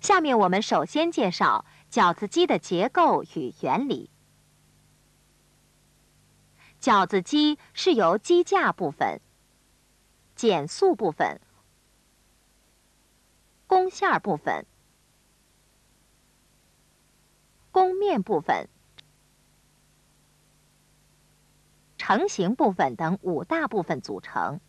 下面我们首先介绍饺子机的结构与原理。饺子机是由机架部分、减速部分、弓线部分、弓面部分、成型部分等五大部分组成。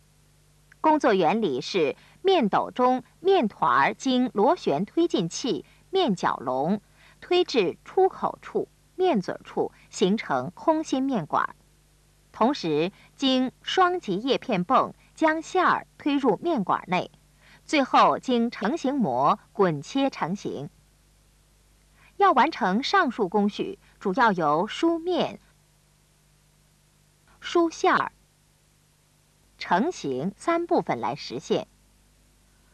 工作原理是：面斗中面团经螺旋推进器面角笼推至出口处面嘴处，形成空心面管。同时，经双极叶片泵将馅儿推入面管内，最后经成型模滚切成型。要完成上述工序，主要由梳面、梳馅儿、成型三部分来实现。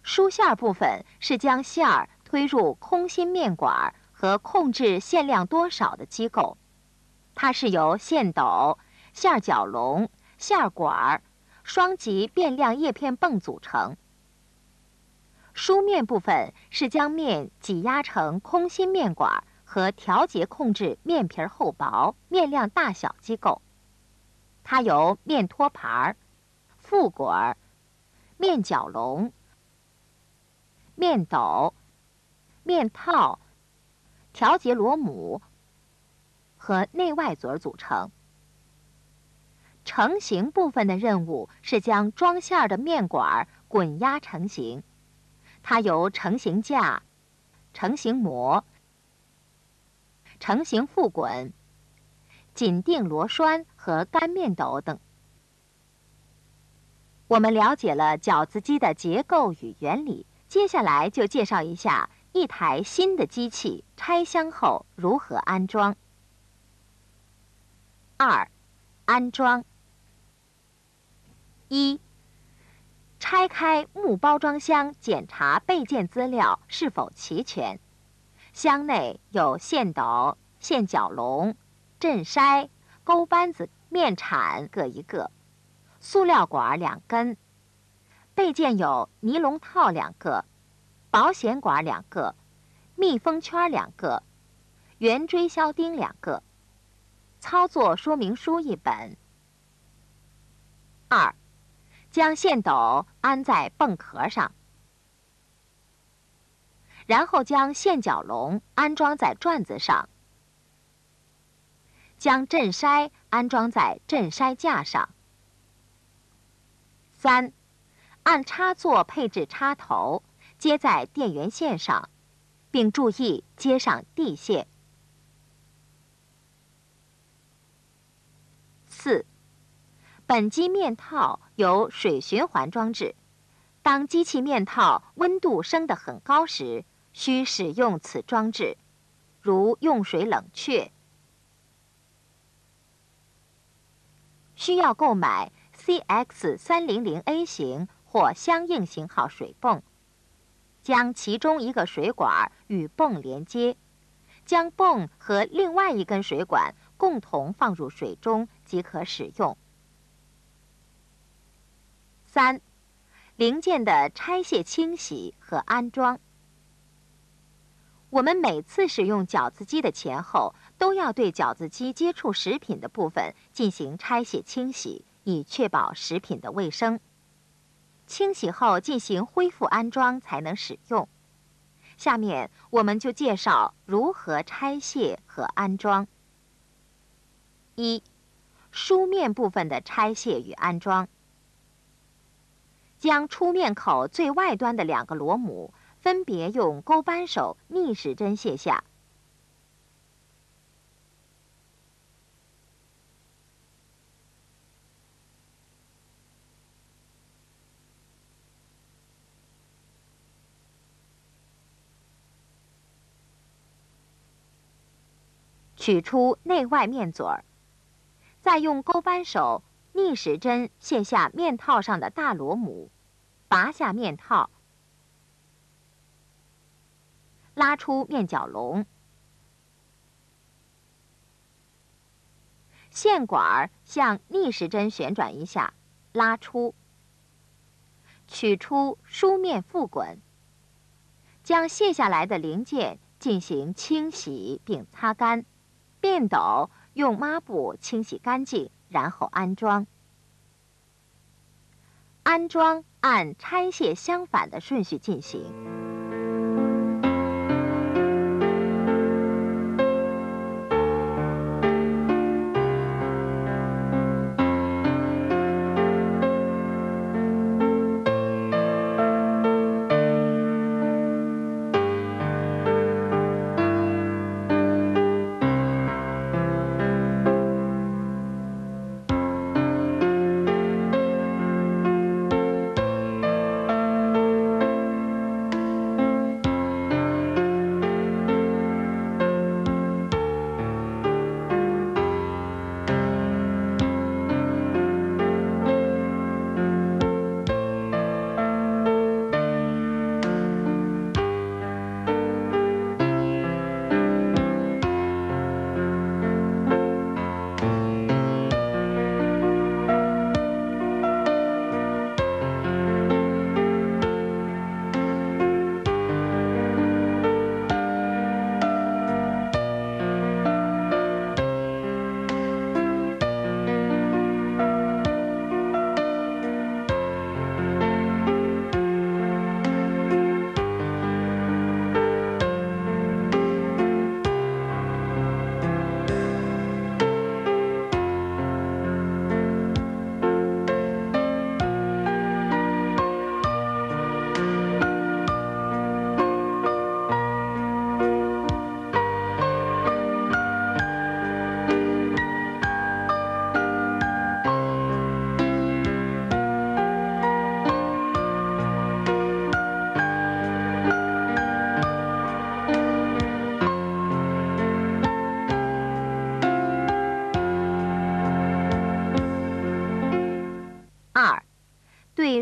梳馅儿部分是将馅儿推入空心面管和控制馅量多少的机构，它是由馅斗。馅绞笼、馅管、双极变量叶片泵组成。梳面部分是将面挤压成空心面管和调节控制面皮厚薄、面量大小机构。它由面托盘、副管、面绞笼、面斗、面套、调节螺母和内外嘴组成。成型部分的任务是将装馅儿的面管滚压成型，它由成型架、成型模、成型副滚、紧定螺栓和干面斗等。我们了解了饺子机的结构与原理，接下来就介绍一下一台新的机器拆箱后如何安装。二、安装。一、拆开木包装箱，检查备件资料是否齐全。箱内有线斗、线绞笼、震筛、钩扳子、面铲各一个，塑料管两根。备件有尼龙套两个，保险管两个，密封圈两个，圆锥销钉两个，操作说明书一本。二。将线斗安在泵壳上，然后将线绞笼安装在转子上，将震筛安装在震筛架上。三，按插座配置插头，接在电源线上，并注意接上地线。四。本机面套有水循环装置，当机器面套温度升得很高时，需使用此装置，如用水冷却。需要购买 CX 三零零 A 型或相应型号水泵，将其中一个水管与泵连接，将泵和另外一根水管共同放入水中即可使用。三、零件的拆卸、清洗和安装。我们每次使用饺子机的前后，都要对饺子机接触食品的部分进行拆卸、清洗，以确保食品的卫生。清洗后进行恢复安装才能使用。下面我们就介绍如何拆卸和安装。一、书面部分的拆卸与安装。将出面口最外端的两个螺母分别用钩扳手逆时针卸下，取出内外面嘴儿，再用钩扳手。逆时针卸下面套上的大螺母，拔下面套，拉出面角笼，线管向逆时针旋转一下，拉出，取出梳面副滚，将卸下来的零件进行清洗并擦干，电斗用抹布清洗干净，然后安装。安装按拆卸相反的顺序进行。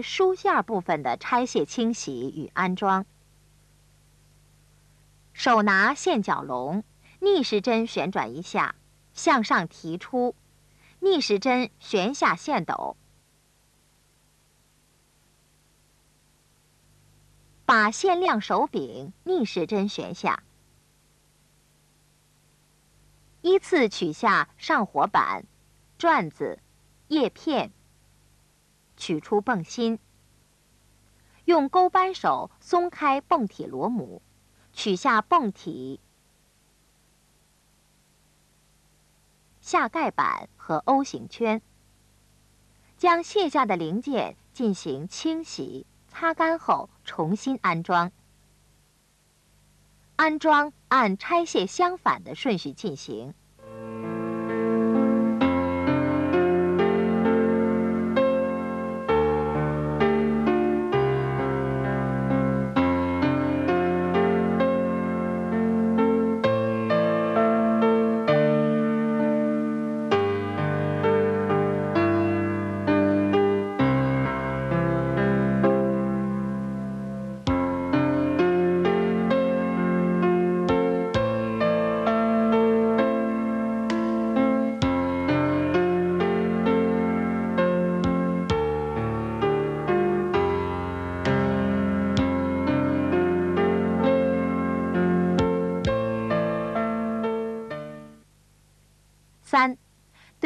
书线部分的拆卸、清洗与安装。手拿线绞龙，逆时针旋转一下，向上提出，逆时针旋下线斗，把限量手柄逆时针旋下，依次取下上火板、转子、叶片。取出泵芯，用钩扳手松开泵体螺母，取下泵体下盖板和 O 型圈，将卸下的零件进行清洗、擦干后重新安装。安装按拆卸相反的顺序进行。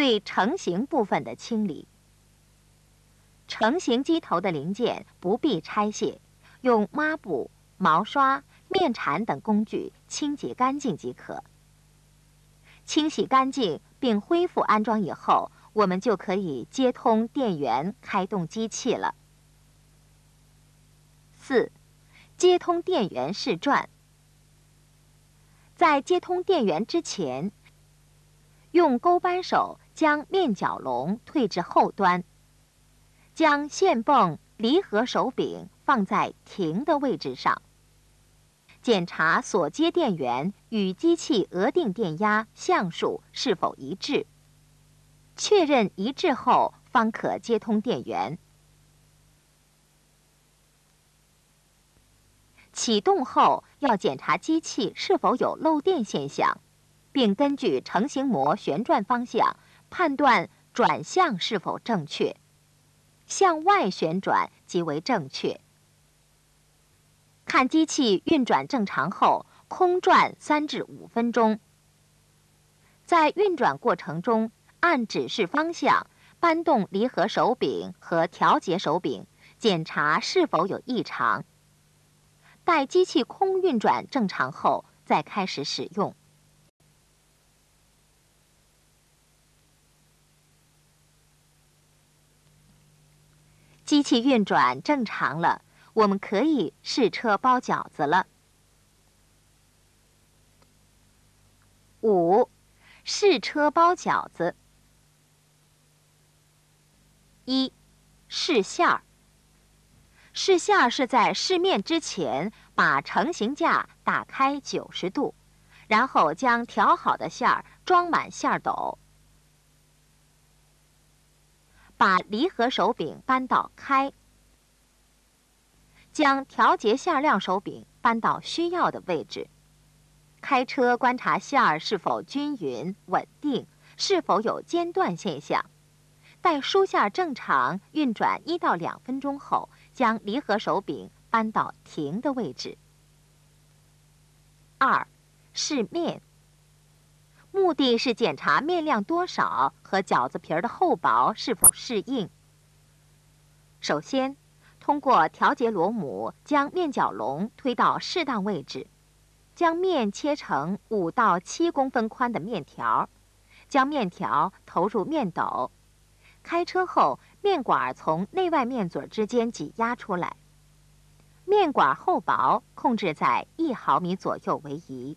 对成型部分的清理。成型机头的零件不必拆卸，用抹布、毛刷、面铲等工具清洁干净即可。清洗干净并恢复安装以后，我们就可以接通电源，开动机器了。四，接通电源试转。在接通电源之前。用钩扳手将面角龙退至后端，将线泵离合手柄放在停的位置上，检查所接电源与机器额定电压像数是否一致，确认一致后方可接通电源。启动后要检查机器是否有漏电现象。并根据成型模旋转方向判断转向是否正确，向外旋转即为正确。看机器运转正常后，空转三至五分钟。在运转过程中，按指示方向搬动离合手柄和调节手柄，检查是否有异常。待机器空运转正常后，再开始使用。机器运转正常了，我们可以试车包饺子了。五，试车包饺子。一，试馅儿。试馅儿是在试面之前，把成型架打开九十度，然后将调好的馅儿装满馅儿斗。把离合手柄搬到开，将调节馅量手柄搬到需要的位置。开车观察馅儿是否均匀稳定，是否有间断现象。待输线正常运转一到两分钟后，将离合手柄搬到停的位置。二，试面。目的是检查面量多少和饺子皮儿的厚薄是否适应。首先，通过调节螺母将面角笼推到适当位置，将面切成五到七公分宽的面条，将面条投入面斗，开车后面管从内外面嘴之间挤压出来，面管厚薄控制在一毫米左右为宜。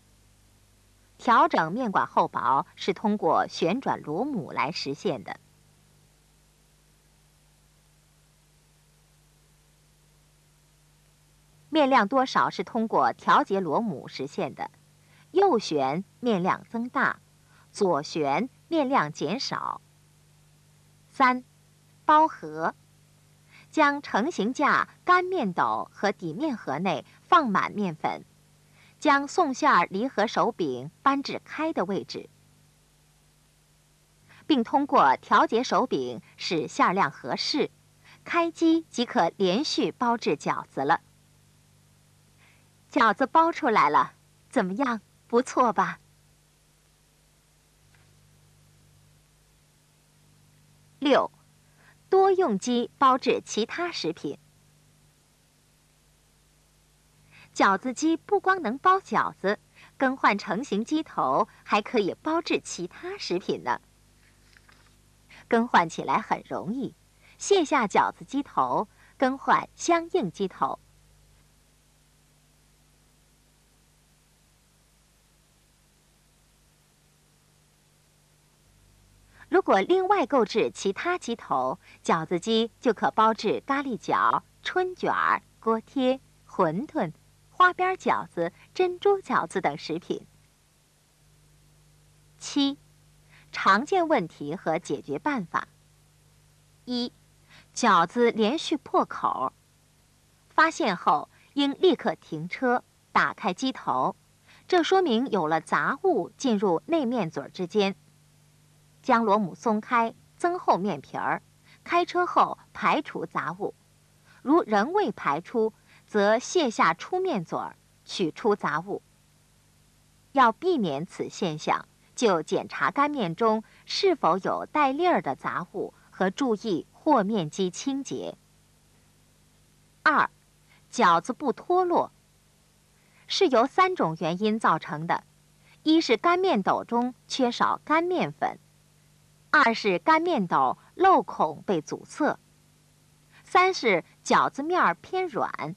调整面管厚薄是通过旋转螺母来实现的。面量多少是通过调节螺母实现的，右旋面量增大，左旋面量减少。三，包盒，将成型架干面斗和底面盒内放满面粉。将送馅儿离合手柄搬至开的位置，并通过调节手柄使馅量合适，开机即可连续包制饺子了。饺子包出来了，怎么样？不错吧？六，多用机包制其他食品。饺子机不光能包饺子，更换成型机头还可以包制其他食品呢。更换起来很容易，卸下饺子机头，更换相应机头。如果另外购置其他机头，饺子机就可包制咖喱饺、春卷、锅贴、馄饨。花边饺子、珍珠饺子等食品。七，常见问题和解决办法。一，饺子连续破口，发现后应立刻停车，打开机头，这说明有了杂物进入内面嘴之间。将螺母松开，增厚面皮儿，开车后排除杂物，如仍未排出。则卸下出面嘴儿，取出杂物。要避免此现象，就检查干面中是否有带粒儿的杂物和注意和面机清洁。二，饺子不脱落，是由三种原因造成的：一是干面斗中缺少干面粉；二是干面斗漏孔被阻塞；三是饺子面偏软。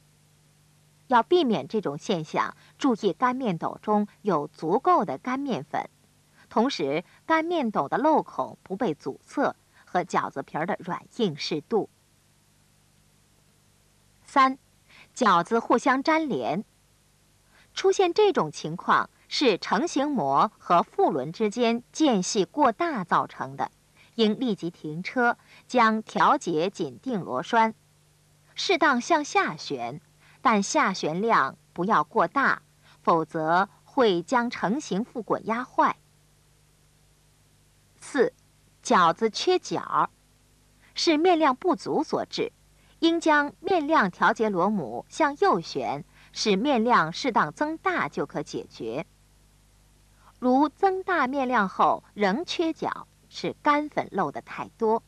要避免这种现象，注意干面斗中有足够的干面粉，同时干面斗的漏孔不被阻塞和饺子皮儿的软硬适度。三，饺子互相粘连，出现这种情况是成型膜和副轮之间间隙过大造成的，应立即停车，将调节紧定螺栓，适当向下旋。但下旋量不要过大，否则会将成型副滚压坏。四，饺子缺角，是面量不足所致，应将面量调节螺母向右旋，使面量适当增大就可解决。如增大面量后仍缺角，是干粉漏的太多，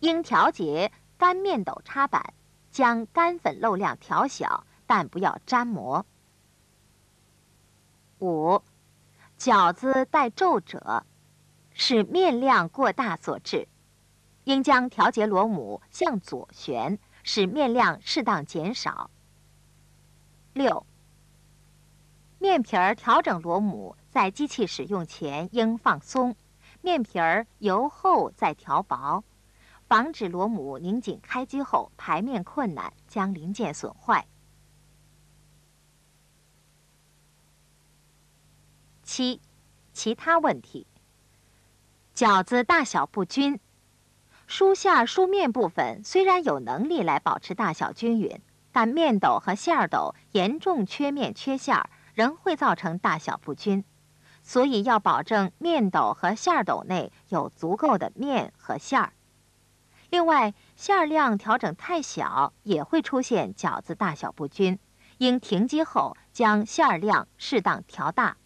应调节干面斗插板，将干粉漏量调小，但不要粘膜。五，饺子带皱褶，是面量过大所致，应将调节螺母向左旋，使面量适当减少。六，面皮儿调整螺母。在机器使用前应放松，面皮儿由厚再调薄，防止螺母拧紧开机后排面困难，将零件损坏。七，其他问题。饺子大小不均，酥馅酥面部分虽然有能力来保持大小均匀，但面斗和馅儿斗严重缺面缺馅，仍会造成大小不均。所以要保证面斗和馅儿斗内有足够的面和馅儿。另外，馅儿量调整太小也会出现饺子大小不均，应停机后将馅儿量适当调大。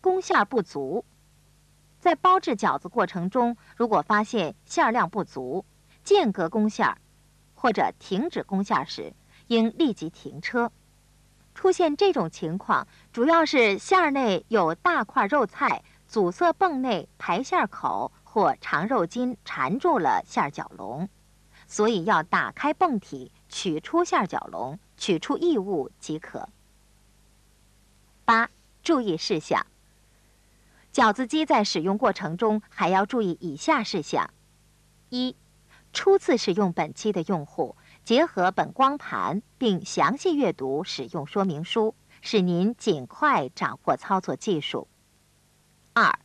弓馅不足，在包制饺子过程中，如果发现馅儿量不足，间隔弓馅儿或者停止弓馅时，应立即停车。出现这种情况，主要是馅儿内有大块肉菜阻塞泵内排馅口，或长肉筋缠住了馅角笼，所以要打开泵体，取出馅角笼，取出异物即可。八、注意事项。饺子机在使用过程中还要注意以下事项：一、初次使用本机的用户。结合本光盘，并详细阅读使用说明书，使您尽快掌握操作技术。二，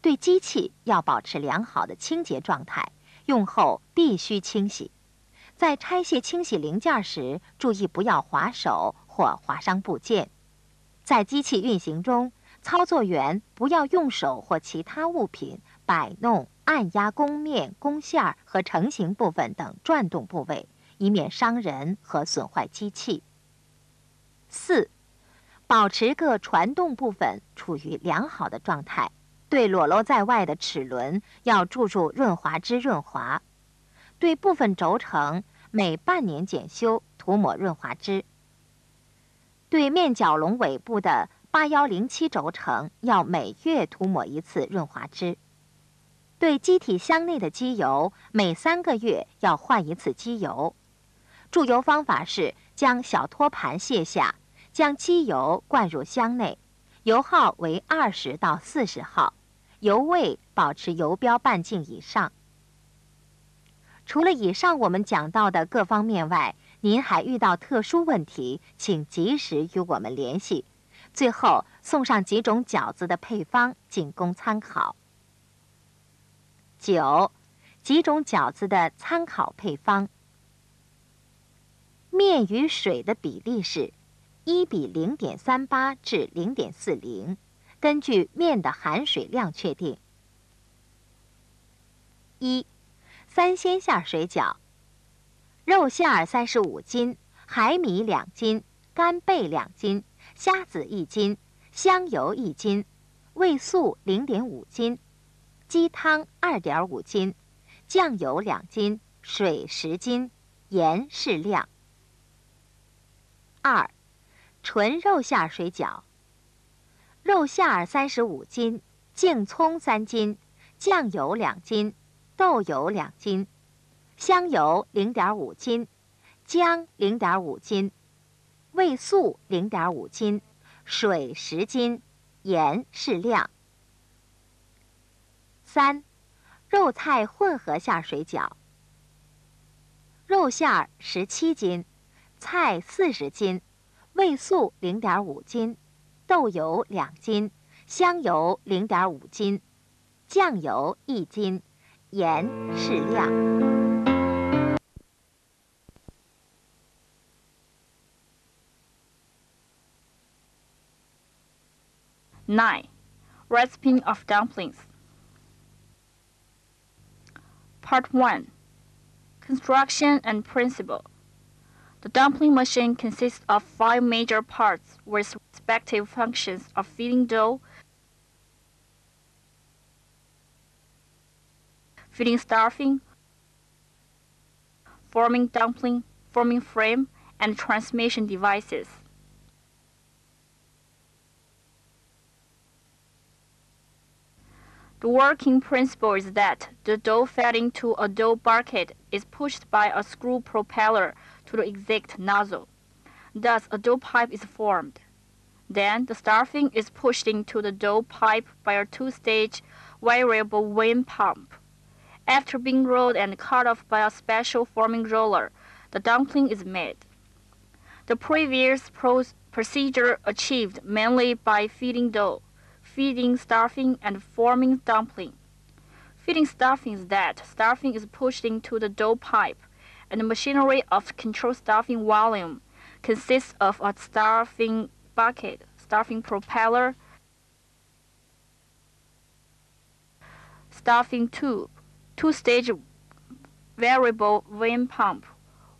对机器要保持良好的清洁状态，用后必须清洗。在拆卸清洗零件时，注意不要划手或划伤部件。在机器运行中，操作员不要用手或其他物品摆弄、按压弓面、弓线和成型部分等转动部位。以免伤人和损坏机器。四，保持各传动部分处于良好的状态。对裸露在外的齿轮要注入润滑脂润滑。对部分轴承每半年检修，涂抹润滑脂。对面角龙尾部的八幺零七轴承要每月涂抹一次润滑脂。对机体箱内的机油，每三个月要换一次机油。注油方法是将小托盘卸下，将机油灌入箱内，油耗为二十到四十号，油位保持油标半径以上。除了以上我们讲到的各方面外，您还遇到特殊问题，请及时与我们联系。最后送上几种饺子的配方，仅供参考。九，几种饺子的参考配方。面与水的比例是，一比零点三八至零点四零，根据面的含水量确定。一，三鲜馅水饺，肉馅儿三十五斤，海米两斤，干贝两斤，虾子一斤，香油一斤，味素零点五斤，鸡汤二点五斤，酱油两斤，水十斤，盐适量。二，纯肉馅水饺。肉馅儿三十五斤，净葱三斤，酱油两斤，豆油两斤，香油零点五斤，姜零点五斤，味素零点五斤，水十斤，盐适量。三，肉菜混合馅水饺。肉馅儿十七斤。菜四十斤，味素零点五斤，豆油两斤，香油零点五斤，酱油一斤，盐适量。Nine, recipe of dumplings. Part one, construction and principle. The dumpling machine consists of five major parts with respective functions of feeding dough, feeding stuffing, forming dumpling, forming frame, and transmission devices. The working principle is that the dough fed into a dough bucket is pushed by a screw propeller to the exit nozzle. Thus, a dough pipe is formed. Then, the stuffing is pushed into the dough pipe by a two-stage variable wind pump. After being rolled and cut off by a special forming roller, the dumpling is made. The previous procedure achieved mainly by feeding dough feeding, stuffing, and forming dumpling. Feeding stuffing is that stuffing is pushed into the dough pipe, and the machinery of control stuffing volume consists of a stuffing bucket, stuffing propeller, stuffing tube, two-stage variable wind pump.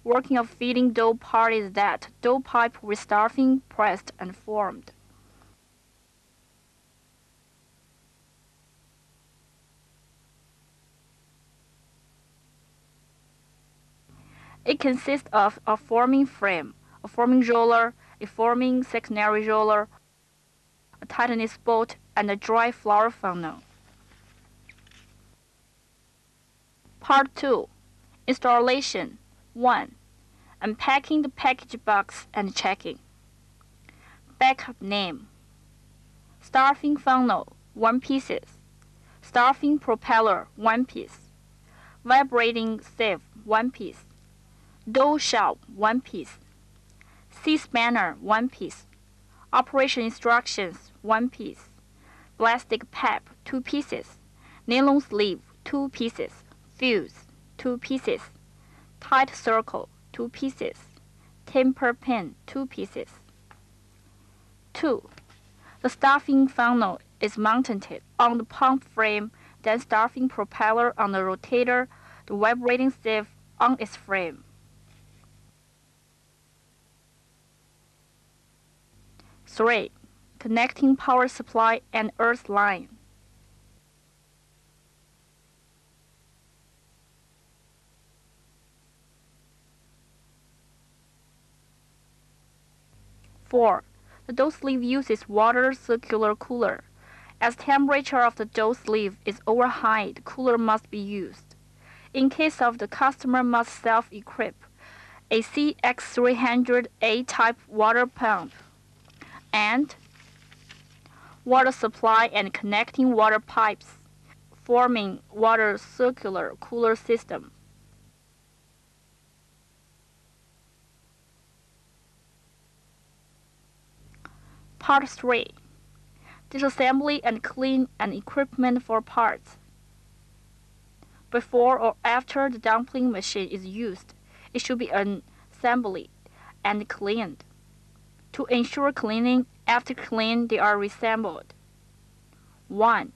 Working of feeding dough part is that dough pipe with stuffing pressed and formed. It consists of a forming frame, a forming roller, a forming secondary roller, a tightness bolt, and a dry flour funnel. Part 2 Installation 1. Unpacking the package box and checking. Backup name Stuffing funnel 1 pieces. Stuffing propeller 1 piece. Vibrating sieve 1 piece dough shell, one piece. C-spanner, one piece. Operation instructions, one piece. Plastic pipe, two pieces. Nylon sleeve, two pieces. Fuse, two pieces. Tight circle, two pieces. Temper pin, two pieces. 2. The stuffing funnel is mounted on the pump frame, then stuffing propeller on the rotator, the vibrating sieve on its frame. 3. Connecting power supply and earth line. Four, the dough sleeve uses water circular cooler. As temperature of the dough sleeve is over high, the cooler must be used. In case of the customer must self-equip a CX300A type water pump and water supply and connecting water pipes, forming water circular cooler system. Part 3 Disassembly and clean and equipment for parts. Before or after the dumpling machine is used, it should be assembled and cleaned. To ensure cleaning, after clean, they are reassembled. 1.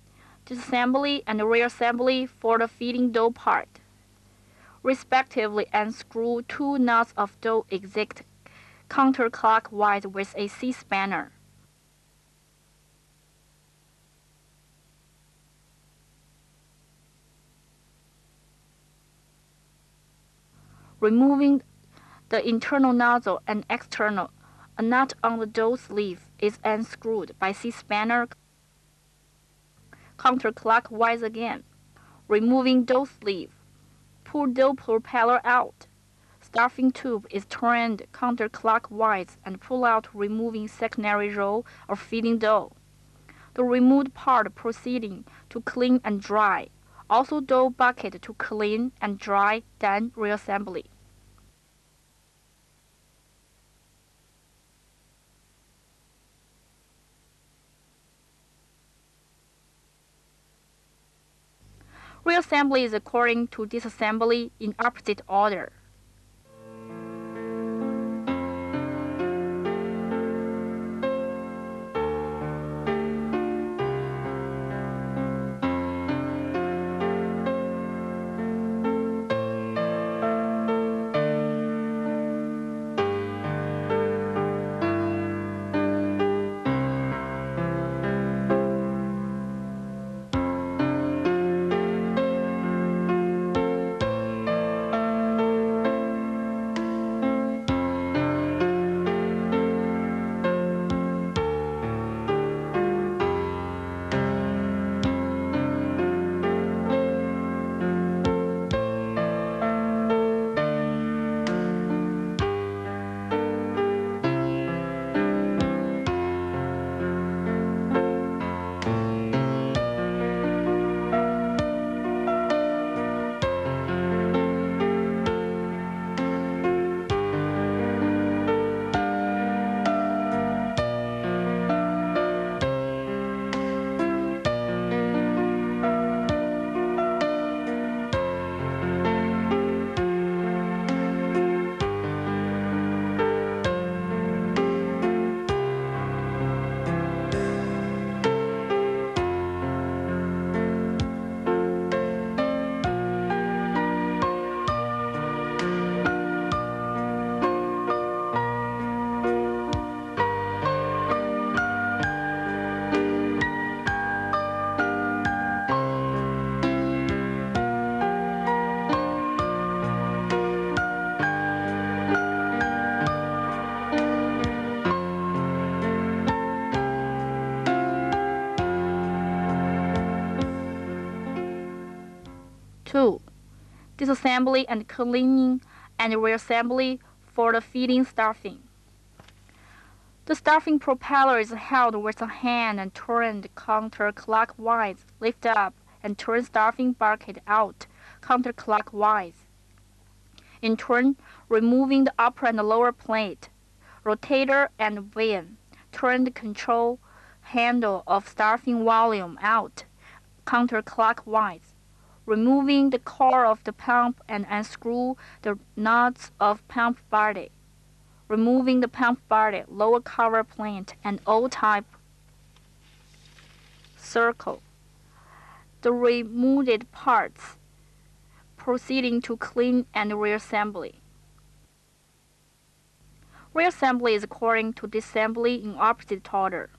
Disassembly and reassembly for the feeding dough part. Respectively unscrew two nuts of dough exit counterclockwise with a C-spanner. Removing the internal nozzle and external a nut on the dough sleeve is unscrewed by C-spanner counterclockwise again, removing dough sleeve. Pull dough propeller out. Stuffing tube is turned counterclockwise and pull out removing secondary roll of feeding dough. The removed part proceeding to clean and dry. Also dough bucket to clean and dry, then reassembly. Reassembly is according to disassembly in opposite order. Disassembly and cleaning and reassembly for the feeding stuffing. The stuffing propeller is held with a hand and turned counterclockwise. Lift up and turn stuffing bucket out counterclockwise. In turn, removing the upper and lower plate, rotator and vane. Turn the control handle of stuffing volume out counterclockwise. Removing the core of the pump and unscrew the nuts of pump body. Removing the pump body, lower cover plate, and O-type circle. The removed parts proceeding to clean and reassembly. Reassembly is according to disassembly in opposite order.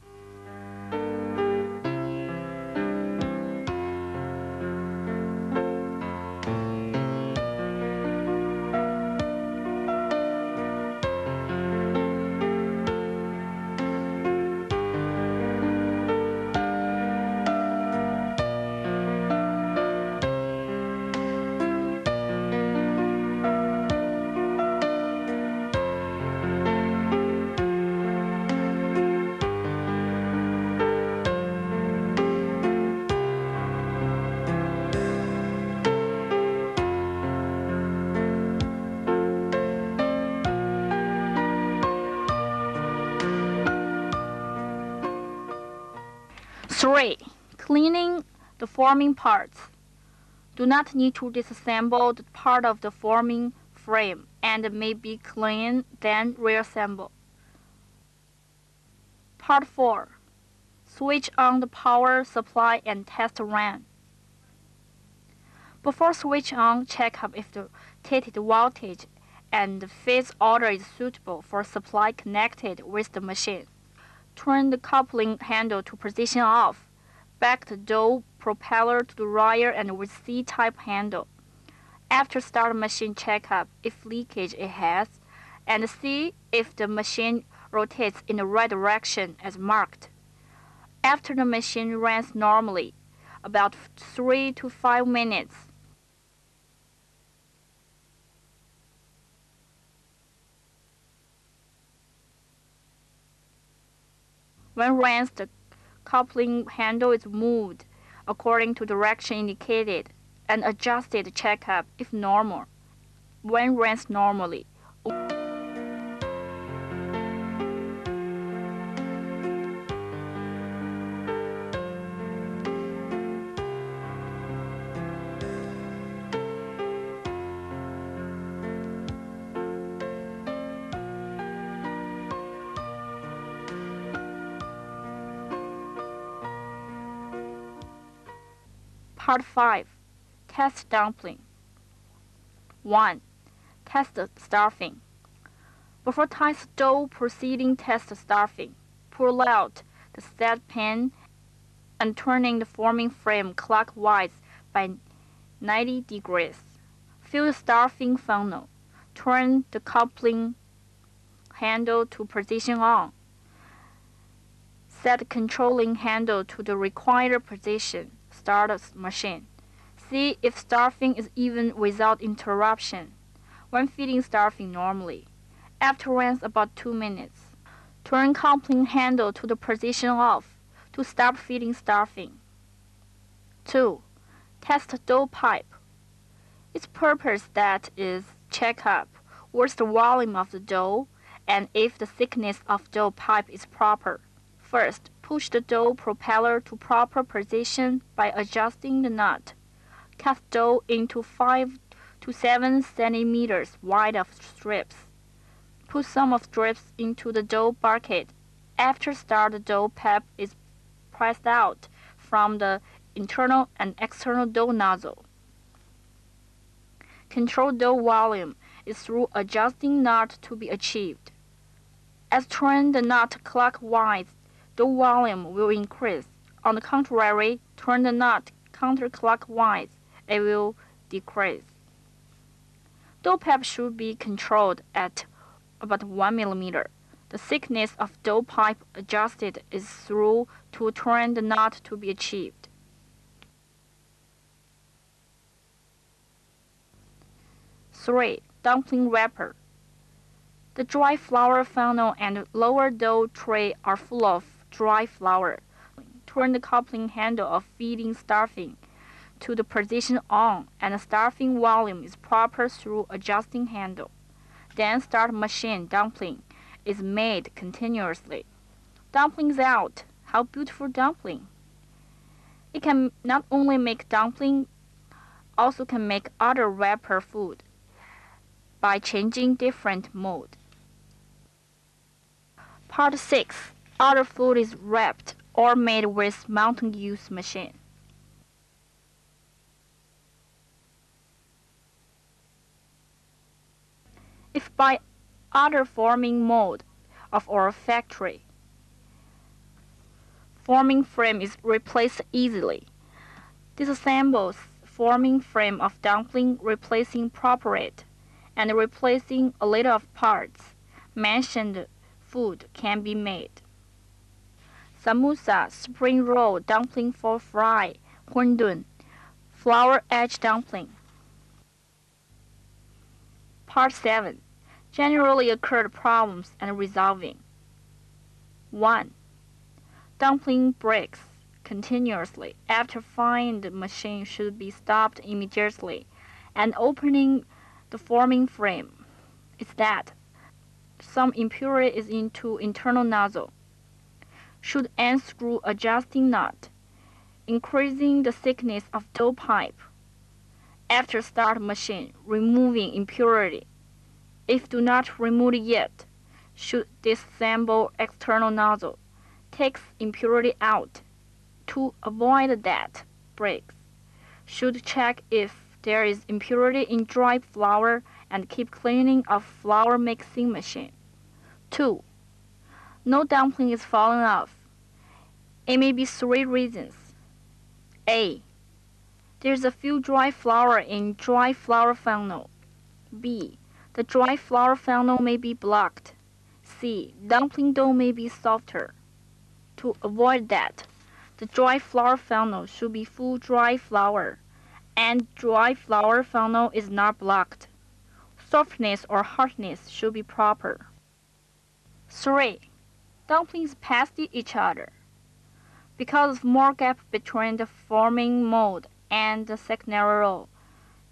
Cleaning the forming parts. Do not need to disassemble the part of the forming frame and may be cleaned then reassemble. Part 4. Switch on the power supply and test run. Before switch on, check up if the rated voltage and phase order is suitable for supply connected with the machine. Turn the coupling handle to position off. The door propeller to the rear and with C-type handle. After start machine checkup if leakage it has, and see if the machine rotates in the right direction as marked. After the machine runs normally, about 3 to 5 minutes, When runs, the coupling handle is moved according to direction indicated and adjusted checkup if normal. When runs normally. Part 5 Test Dumpling 1. Test stuffing. Before test dough proceeding test stuffing, pull out the set pin and turning the forming frame clockwise by 90 degrees. Fill the stuffing funnel. Turn the coupling handle to position on. Set the controlling handle to the required position start machine. See if stuffing is even without interruption. When feeding stuffing normally, after runs about 2 minutes, turn coupling handle to the position off to stop feeding stuffing. 2. Test dough pipe. Its purpose that is check up what's the volume of the dough and if the thickness of dough pipe is proper. First, push the dough propeller to proper position by adjusting the nut. Cut dough into 5 to 7 centimeters wide of strips. Put some of strips into the dough bucket. After start, the dough pipe is pressed out from the internal and external dough nozzle. Control dough volume is through adjusting nut to be achieved. As turn the nut clockwise, the volume will increase. On the contrary, turn the nut counterclockwise, it will decrease. Dough pipe should be controlled at about 1 millimeter. The thickness of dough pipe adjusted is through to turn the nut to be achieved. 3. Dumpling wrapper. The dry flour funnel and lower dough tray are full of dry flour. Turn the coupling handle of feeding stuffing to the position on and the stuffing volume is proper through adjusting handle. Then start machine dumpling is made continuously. Dumplings out. How beautiful dumpling. It can not only make dumpling, also can make other wrapper food by changing different mode. Part 6. Other food is wrapped or made with mountain use machine. If by other forming mode of our factory, forming frame is replaced easily. Disassembles forming frame of dumpling replacing properate and replacing a little of parts. Mentioned food can be made. Samosa, spring roll, dumpling for fry, hundun, flour edge dumpling. Part 7. Generally occurred problems and resolving. 1. Dumpling breaks continuously. After frying, the machine should be stopped immediately and opening the forming frame. Is that some impurity is into internal nozzle. Should unscrew adjusting nut, increasing the thickness of dough pipe. After start machine, removing impurity. If do not remove yet, should disassemble external nozzle. Takes impurity out. To avoid that breaks, should check if there is impurity in dry flour and keep cleaning of flour mixing machine. 2. No dumpling is falling off. It may be three reasons. A. There's a few dry flour in dry flour funnel. B. The dry flour funnel may be blocked. C. Dumpling dough may be softer. To avoid that, the dry flour funnel should be full dry flour, and dry flour funnel is not blocked. Softness or hardness should be proper. 3. Dumplings past each other. Because of more gap between the forming mold and the secondary roll,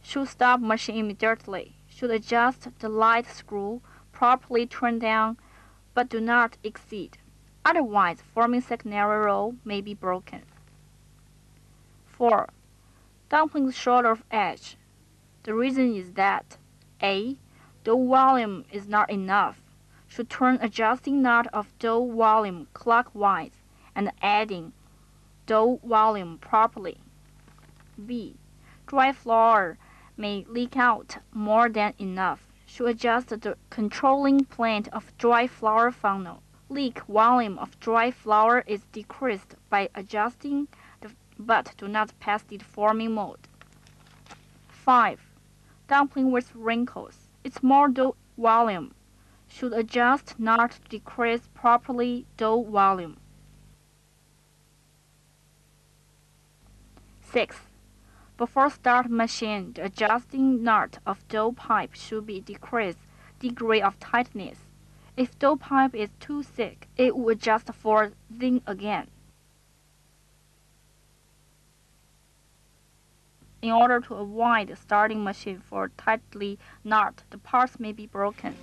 should stop machine immediately should adjust the light screw, properly turn down, but do not exceed. Otherwise, forming secondary roll may be broken. 4. Dumplings short of edge. The reason is that A. The volume is not enough. Should turn adjusting knot of dough volume clockwise and adding dough volume properly. B. Dry flour may leak out more than enough. Should adjust the controlling plate of dry flour funnel. Leak volume of dry flour is decreased by adjusting the but do not pass the forming mode. 5. Dumpling with wrinkles. Its more dough volume. Should adjust not to decrease properly dough volume. 6. Before start machine, the adjusting nut of dough pipe should be decreased degree of tightness. If dough pipe is too thick, it will adjust for thin again. In order to avoid starting machine for tightly knot, the parts may be broken.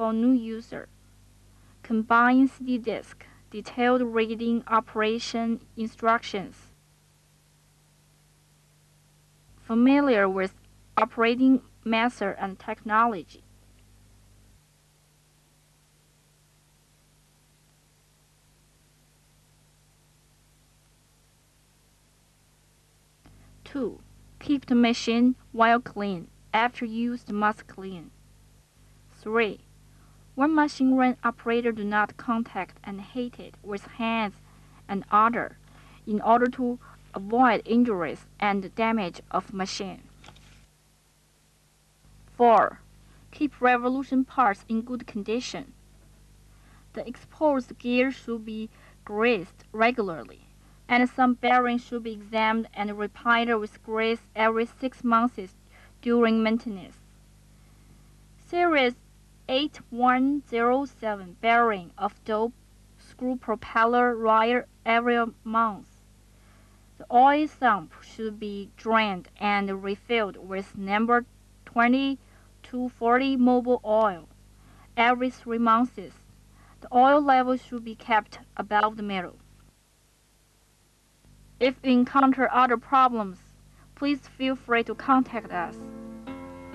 For new user. Combine CD disk, detailed reading operation instructions. Familiar with operating method and technology. Two, keep the machine while clean. After use, must clean. Three, when machine run operator do not contact and hit it with hands and other, in order to avoid injuries and damage of machine. 4. Keep revolution parts in good condition. The exposed gear should be greased regularly, and some bearings should be examined and repaired with grease every six months during maintenance. Series 8107 bearing of dope screw propeller wire every month. The oil sump should be drained and refilled with number 20 to 40 mobil oil every three months. The oil level should be kept above the middle. If you encounter other problems, please feel free to contact us.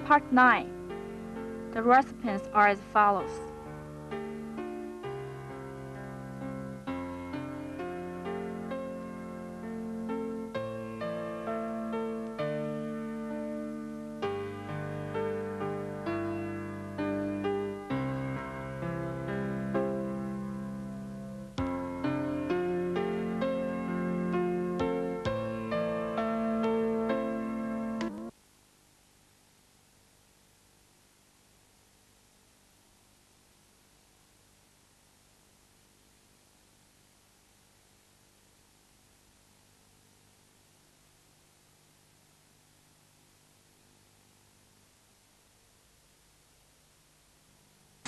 Part 9. The recipes are as follows.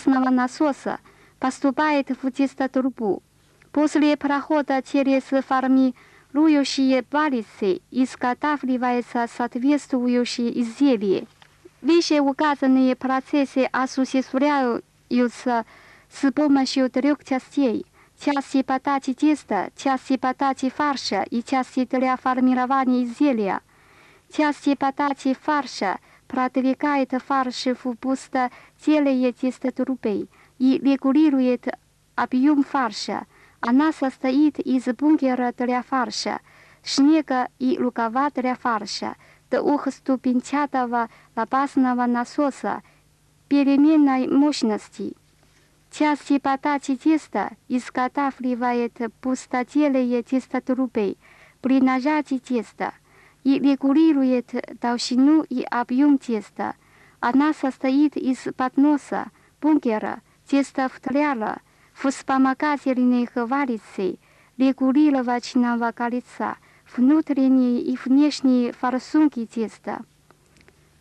Масляного насоса поступает в дистотурбу. После прохода через формирующие палицы изготавливается соответствующее изделие. Вышеуказанные процессы осуществляются с помощью трех частей. Части подачи теста, части подачи фарша и части для формирования изделия. Части подачи фарша – продвигает фарш в пустотелые тестотрубы и регулирует объем фарша. Она состоит из бункера для фарша, снега и рукава для фарша, двухступенчатого лопастного насоса переменной мощности. Части подачи теста изготавливает пустотелые тестотрубы при нажатии теста – и регулирует толщину и объем теста. Она состоит из подноса, бункера, тестовтляра, вспомогательных валицей, регулировочного колеца, внутренние и внешние форсунки теста.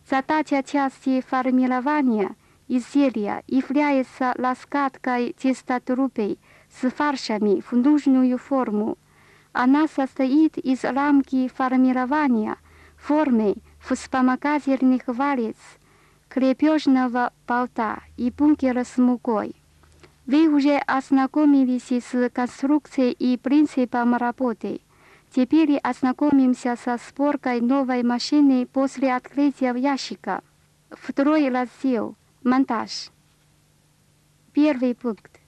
Задача части формирования изделия является раскаткой тестотрубей с фаршами в нужную форму. Она состоит из рамки формирования, формы вспомогательных валец, крепежного болта и бункера с мукой. Вы уже ознакомились с конструкцией и принципом работы. Теперь ознакомимся со сборкой новой машины после открытия ящика. Второй раздел – монтаж. Первый пункт.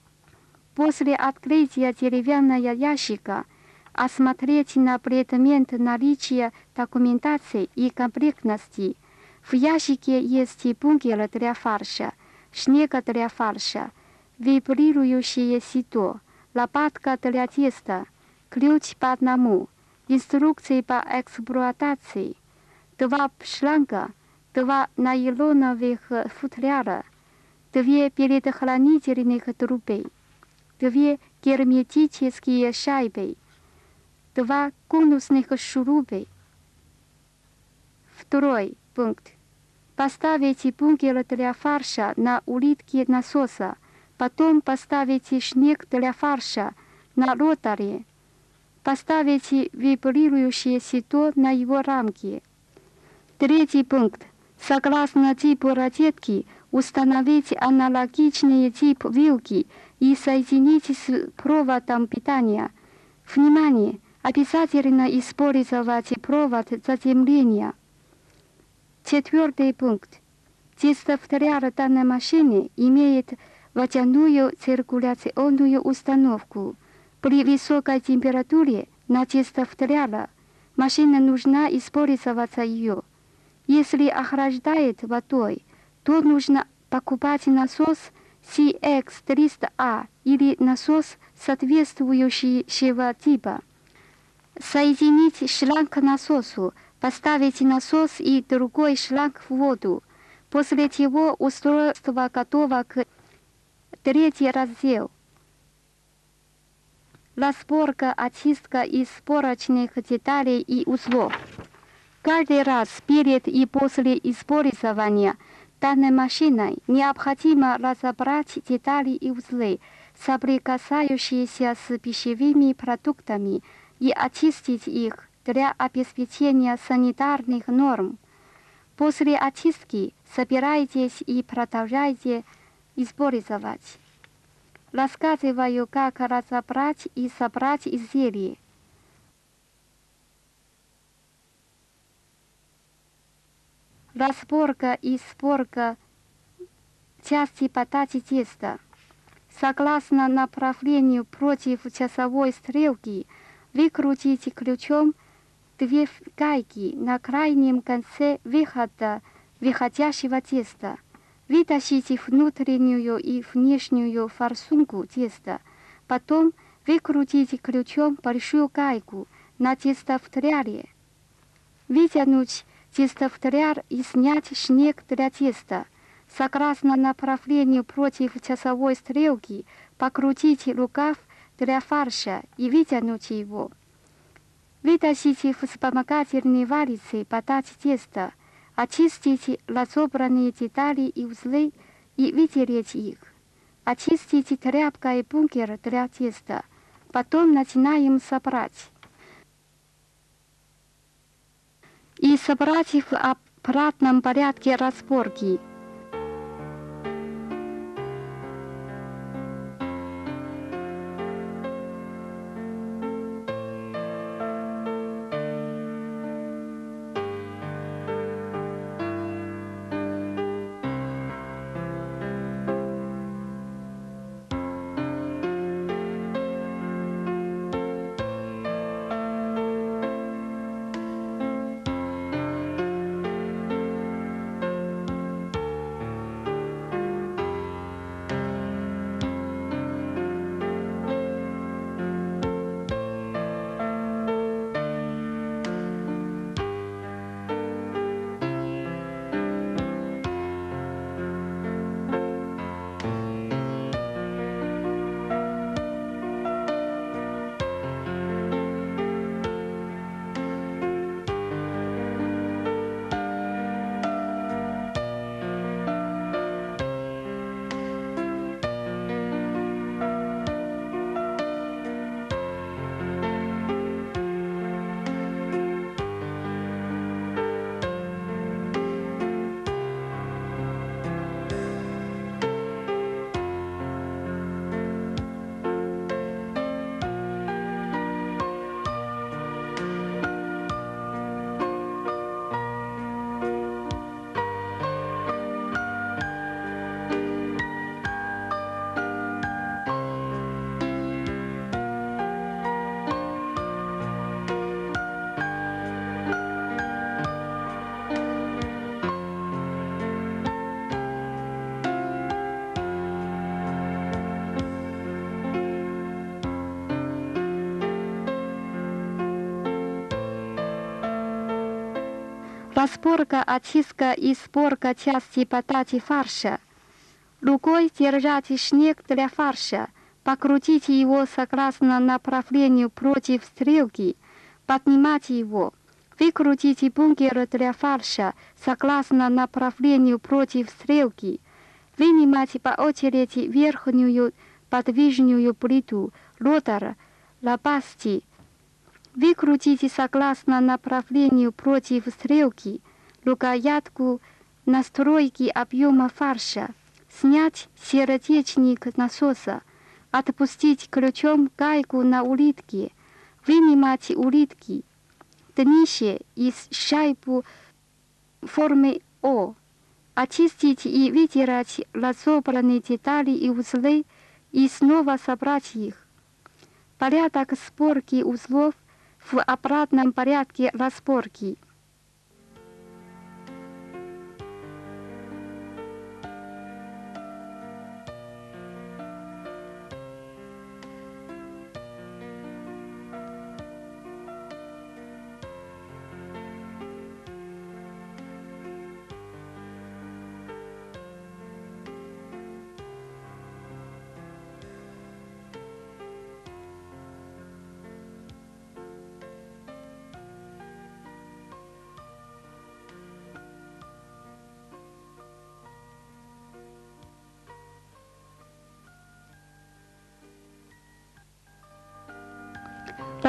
После открытия деревянного ящика – осмотреть на предмет наличия документации и комплектности. В ящике есть бункер для фарша, снег для фарша, вибрирующее сито, лопатка для теста, ключ по одному, инструкции по эксплуатации, два шланга, два нейлоновых футляра, две предохранительных трубы, две герметические шайбы, два конусных шурупы. Второй пункт. Поставите бункер для фарша на улитке насоса, потом поставите снег для фарша на роторе, поставите вибрирующее сито на его рамке. Третий пункт. Согласно типу розетки, установить аналогичный тип вилки и соединить с проводом питания. Внимание! Обязательно использовать провод заземления. Четвертый пункт. Дистовтляр данной машины имеет водяную циркуляционную установку. При высокой температуре на дистовтляра машина нужно использоваться ее. Если охлаждает водой, то нужно покупать насос CX300A или насос соответствующего типа. Соединить шланг к насосу, поставить насос и другой шланг в воду. После чего устройство готово к третий раздел. Разборка, очистка из порочных деталей и узлов. Каждый раз перед и после использования данной машиной необходимо разобрать детали и узлы, соприкасающиеся с пищевыми продуктами, и очистить их для обеспечения санитарных норм. После очистки собирайтесь и продолжайте использовать. Рассказываю, как разобрать и собрать изделие. Разборка и сборка части подачи теста. Согласно направлению против часовой стрелки, выкрутите ключом две гайки на крайнем конце выхода выходящего теста. Вытащите внутреннюю и внешнюю форсунку теста. Потом выкрутите ключом большую гайку на тестовтляре. Вытянуть тестовтляр и снять снег для теста. Согласно направлению против часовой стрелки покрутите рукав для фарша и вытянуть его. Вытащите вспомогательные валицы подать тесто, очистите разобранные детали и узлы и вытереть их. Очистите тряпкой бункер для теста. Потом начинаем собрать. И собрать в обратном порядке разборки. Разборка, очистка и сборка части подачи фарша. Рукой держите снег для фарша. Покрутите его согласно направлению против стрелки. Поднимайте его. Выкрутите бункер для фарша согласно направлению против стрелки. Вынимайте по очереди верхнюю подвижную плиту, ротор, лопасти, Выкрутите согласно направлению против стрелки рукоятку настройки объема фарша, снять сердечник насоса, отпустить ключом гайку на улитке, вынимать улитки, днище из шайбу формы О, очистить и вытирать разобранные детали и узлы и снова собрать их. Порядок сборки узлов в обратном порядке разборки –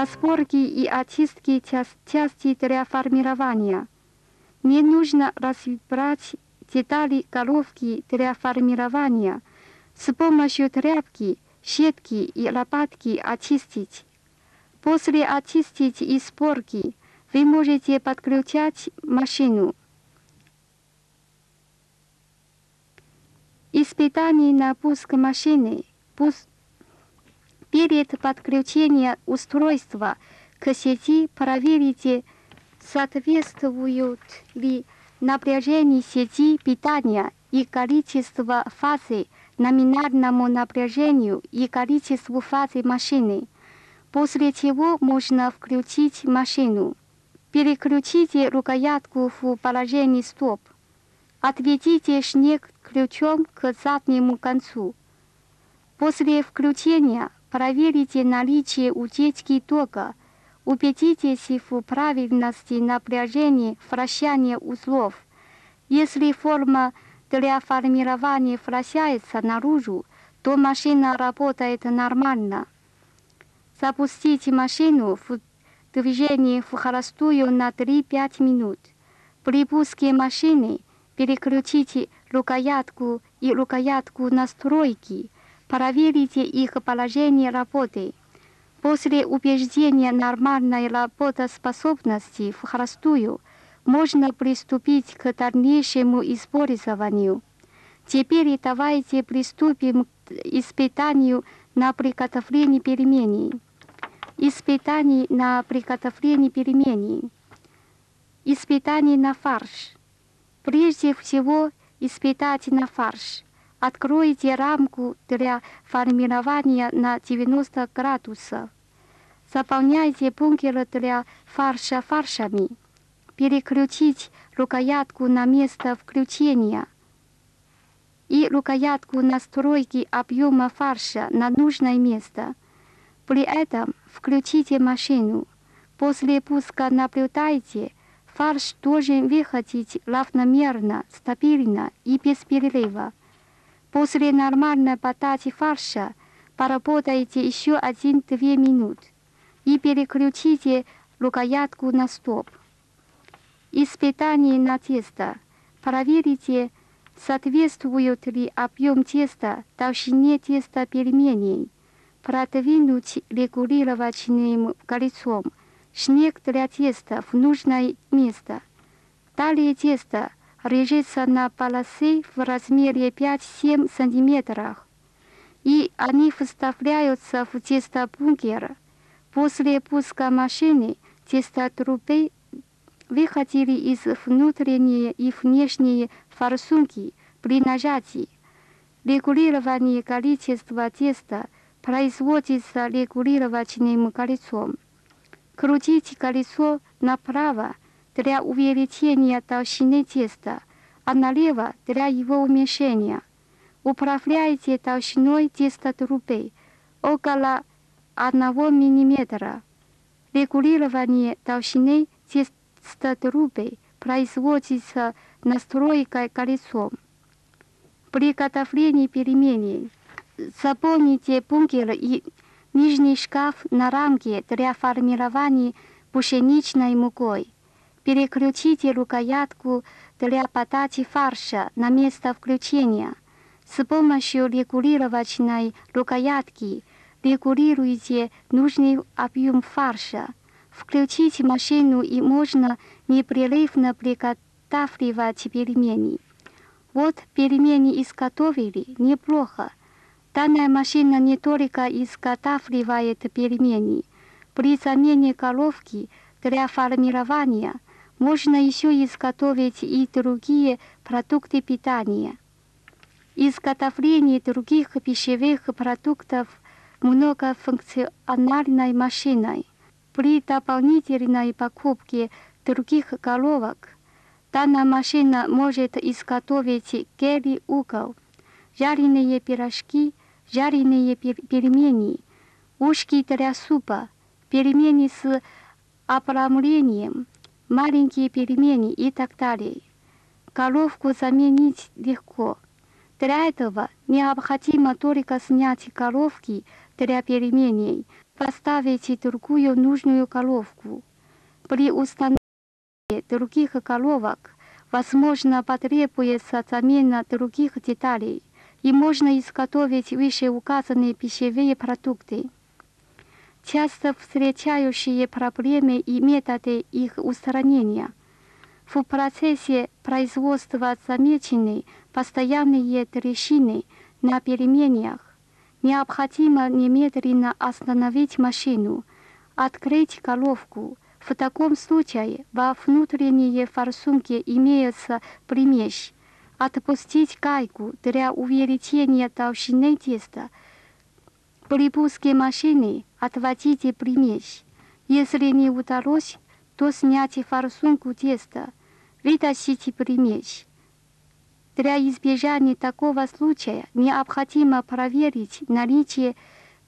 разборки и очистки части для формирования. Не нужно разбирать детали головки для формирования. С помощью тряпки, щетки и лопатки очистить. После очистить и сборки вы можете подключать машину. Испытание на пуск машины. Пуск Перед подключением устройства к сети проверите, соответствуют ли напряжение сети питания и количество фазы номинальному напряжению и количеству фазы машины, после чего можно включить машину. Переключите рукоятку в положении стоп. Отведите шнек ключом к заднему концу. После включения Проверите наличие утечки тока. Убедитесь в правильности напряжения вращания узлов. Если форма для формирования вращается наружу, то машина работает нормально. Запустите машину в движение в холостую на 3-5 минут. При пуске машины переключите рукоятку и рукоятку настройки – Проверите их положение работы. После убеждения нормальной работоспособности в холостую можно приступить к дальнейшему использованию. Теперь давайте приступим к испытанию на приготовление пельменей. Испытание на приготовление пельменей. Испытание на фарш. Прежде всего, испытать на фарш. Откройте рамку для формирования на 90 градусов. Заполняйте бункер для фарша фаршами. Переключить рукоятку на место включения и рукоятку настройки объема фарша на нужное место. При этом включите машину. После пуска наблюдайте, фарш должен выходить равномерно, стабильно и без перерыва. После нормальной подачи фарша поработайте еще один-две минуты и переключите рукоятку на стоп. Испытание на тесто. Проверите, соответствует ли объем теста толщине теста пельменей. Продвинуть регулировочным колесом снег для теста в нужное место. Далее тесто режется на полосы в размере 5-7 сантиметров, и они вставляются в тестобункер. После пуска машины тестотрубы выходили из внутренней и внешней форсунки при нажатии. Регулирование количества теста производится регулировочным колесом. Крутить колесо направо для увеличения толщины теста, а налево для его уменьшения. Управляйте толщиной теста трубы около 1 мм. Регулирование толщины теста трубы производится настройкой колесом. При готовлении переменей заполните бункер и нижний шкаф на рамке для формирования пшеничной мукой переключите рукоятку для подачи фарша на место включения. С помощью регулировочной рукоятки регулируйте нужный объем фарша. Включите машину и можно непрерывно приготавливать пельмени. Вот пельмени изготовили неплохо. Данная машина не только изготавливает пельмени. При замене головки для формирования можно еще изготовить и другие продукты питания. Изготовление других пищевых продуктов многофункциональной машиной. При дополнительной покупке других головок данная машина может изготовить гели угол, жареные пирожки, жареные пельмени, ушки для супа, пельмени с обрамлением, маленькие пельмени и так далее. Головку заменить легко. Для этого необходимо только снять головки для пельменей, поставить другую нужную головку. При установке других головок, возможно, потребуется замена других деталей, и можно изготовить вышеуказанные пищевые продукты. Часто встречающие проблемы и методы их устранения. В процессе производства замечены постоянные трещины на переменях. Необходимо немедленно остановить машину, открыть головку. В таком случае во внутренней форсунке имеется примесь. Отпустить гайку для увеличения толщины теста. При пуске машины отводите примесь. Если не удалось, то снять форсунку теста, вытащите примесь. Для избежания такого случая необходимо проверить наличие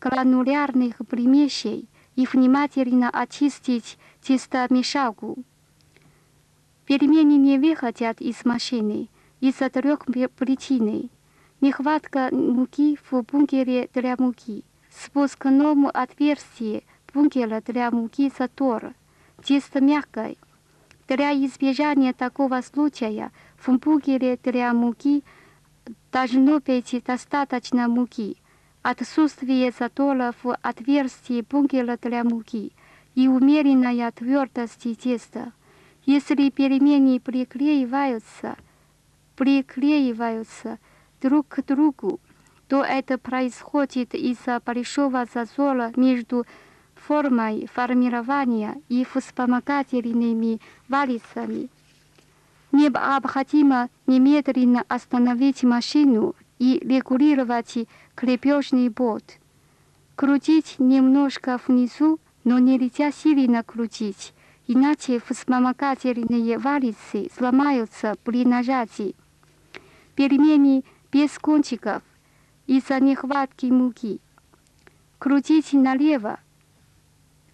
гранулярных примесей и внимательно очистить тестомешалку. Пельмени не выходят из машины из-за трех причин. Нехватка муки в бункере для муки, спускному отверстии бункера для муки затор, тесто мягкое. Для избежания такого случая в бункере для муки должно быть достаточно муки. Отсутствие затора в отверстии бункера для муки и умеренная твердость теста. Если пельмени приклеиваются, приклеиваются друг к другу, то это происходит из-за большого зазора между формой формирования и вспомогательными валицами. Необходимо немедленно остановить машину и регулировать крепежный бот. Крутить немножко внизу, но нельзя сильно крутить, иначе вспомогательные валицы сломаются при нажатии. Пельмени без кончиков из-за нехватки муки. Крутить налево,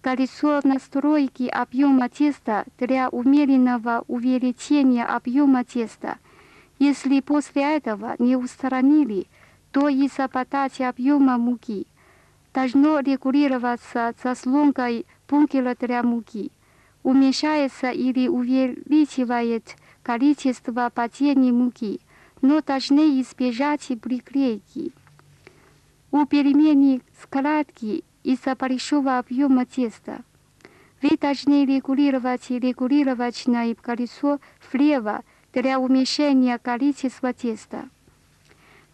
колесо настройки объема теста для умеренного увеличения объема теста. Если после этого не устранили, то из-за подачи объема муки должно регулироваться заслонкой бункера для муки. Уменьшается или увеличивает количество падений муки, но должны избежать приклейки. У пельменей складки из-за большого объема теста. Вы должны регулировать регулировочное колесо влево для уменьшения количества теста.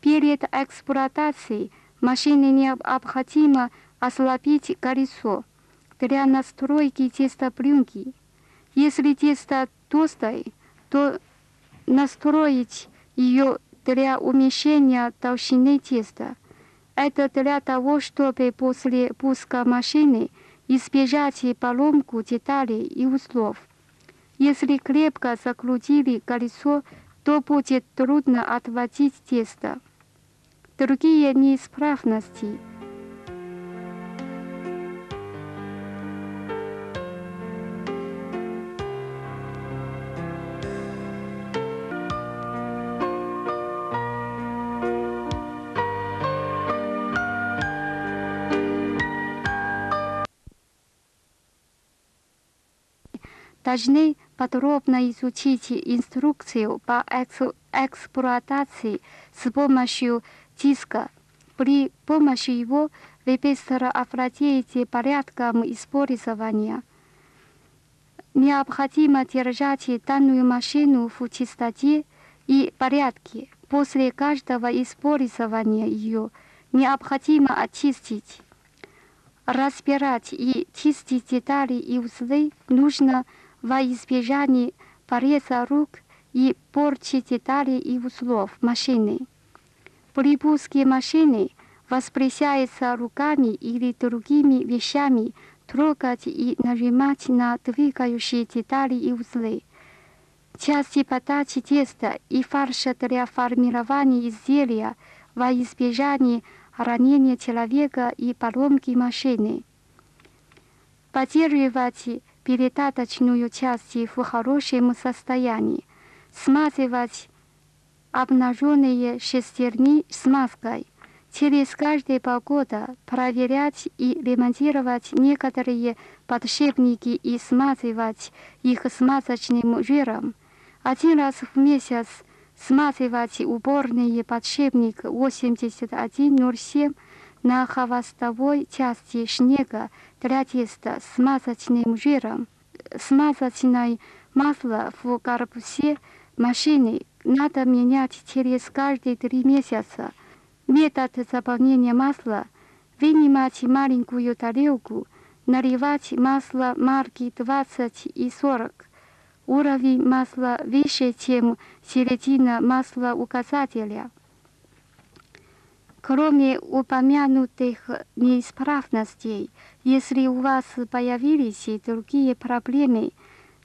Перед эксплуатацией машины необходимо ослабить колесо для настройки тестопленки. Если тесто толстое, то настроить ее для уменьшения толщины теста – это для того, чтобы после пуска машины избежать поломку деталей и узлов. Если крепко закрутили колесо, то будет трудно отводить тесто. Другие неисправности – должны подробно изучить инструкцию по эксплуатации с помощью диска. При помощи его вы быстро овладеете порядком использования. Необходимо держать данную машину в чистоте и порядке. После каждого использования ее необходимо очистить. Разбирать и чистить детали и узлы нужно во избежание пореза рук и порчи деталей и узлов машины. При машины воспрещается руками или другими вещами трогать и нажимать на двигающие детали и узлы. Части подачи теста и фарша для формирования изделия во избежание ранения человека и поломки машины. Поддерживать передаточную часть в хорошем состоянии, смазывать обнаженные шестерни смазкой. Через каждые полгода проверять и ремонтировать некоторые подшипники и смазывать их смазочным жиром. Один раз в месяц смазывать уборный подшипник 8107 на хвостовой части снега теста смазочным жиром. Смазочное масло в корпусе машины надо менять через каждые три месяца. Метод заполнения масла – вынимать маленькую тарелку, наливать масло марки 20 и 40. Уровень масла выше, чем середина масла указателя. Кроме упомянутых неисправностей, если у вас появились другие проблемы,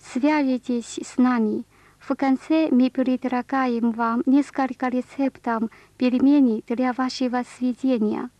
свяжитесь с нами. В конце мы предлагаем вам несколько рецептов перемены для вашего сведения.